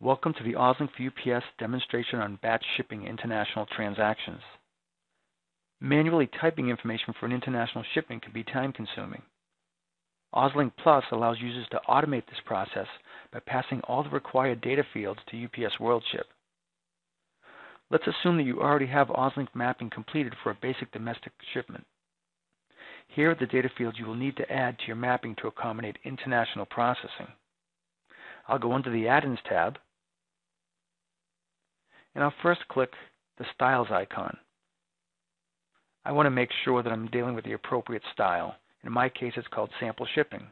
Welcome to the OzLINK for UPS demonstration on batch shipping international transactions. Manually typing information for an international shipment can be time consuming. OzLINK Plus allows users to automate this process by passing all the required data fields to UPS WorldShip. Let's assume that you already have OzLINK mapping completed for a basic domestic shipment. Here are the data fields you will need to add to your mapping to accommodate international processing. I'll go into the Add-ins tab, and I'll first click the Styles icon. I want to make sure that I'm dealing with the appropriate style. In my case, it's called Sample Shipping.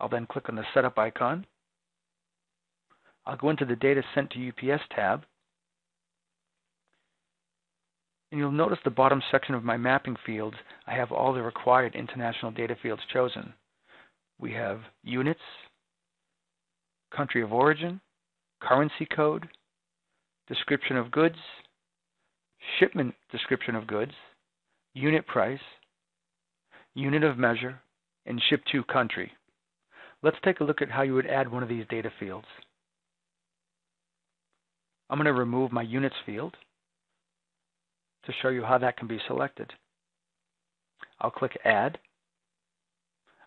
I'll then click on the Setup icon. I'll go into the Data Sent to UPS tab, and you'll notice the bottom section of my mapping fields, I have all the required international data fields chosen. We have units, country of origin, currency code, description of goods, shipment description of goods, unit price, unit of measure, and ship to country. Let's take a look at how you would add one of these data fields. I'm going to remove my units field to show you how that can be selected. I'll click Add.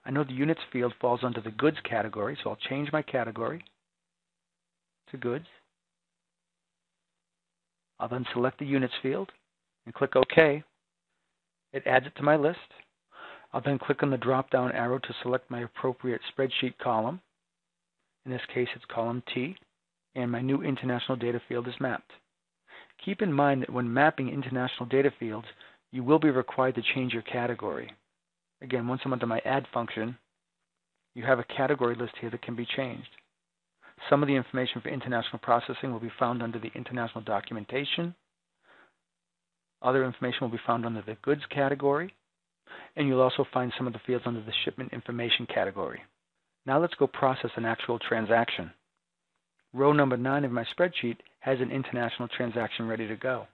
I know the units field falls under the goods category, so I'll change my category to goods. I'll then select the units field and click OK. It adds it to my list. I'll then click on the drop-down arrow to select my appropriate spreadsheet column. In this case, it's column T, and my new international data field is mapped. Keep in mind that when mapping international data fields, you will be required to change your category. Again, once I'm under my Add function, you have a category list here that can be changed. Some of the information for international processing will be found under the international documentation. Other information will be found under the goods category. And you'll also find some of the fields under the shipment information category. Now let's go process an actual transaction. Row number 9 of my spreadsheet has an international transaction ready to go.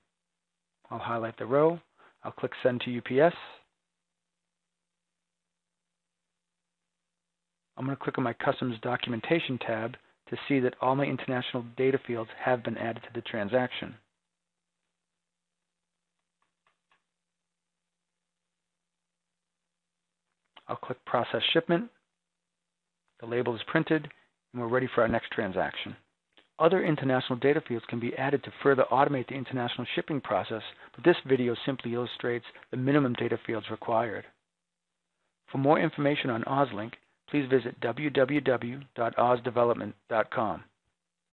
I'll highlight the row. I'll click Send to UPS. I'm going to click on my Customs Documentation tab to see that all my international data fields have been added to the transaction. I'll click Process Shipment. The label is printed, and we're ready for our next transaction. Other international data fields can be added to further automate the international shipping process, but this video simply illustrates the minimum data fields required. For more information on OzLINK, please visit www.ozdevelopment.com.